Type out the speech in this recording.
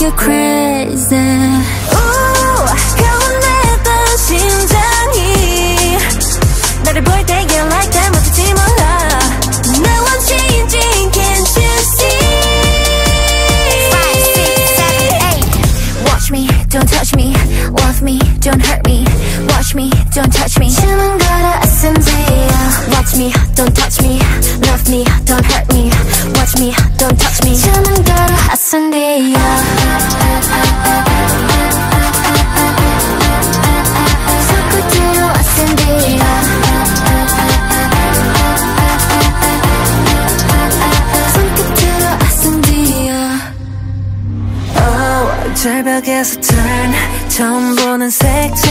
you're crazy. Ooh, 심장이 나를 볼 때 you like that 몰라. Now I'm changing, can't you see? Five, six, seven, eight. Watch me, don't touch me. Love me, don't hurt me. Watch me, don't touch me. 춤은 걸어 Watch me, don't touch me. Love me, don't hurt me. Watch me, don't touch me. 춤은 걸어 Accendio 절벽에서 turn 처음 보는 색채